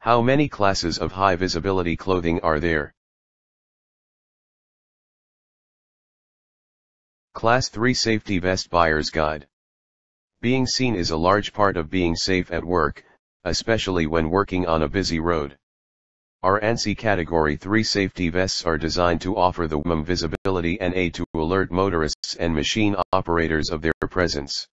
How many classes of high visibility clothing are there? Class 3 Safety Vest Buyer's Guide Being seen is a large part of being safe at work, especially when working on a busy road. Our ANSI Category 3 safety vests are designed to offer the WM visibility and aid to alert motorists and machine operators of their presence.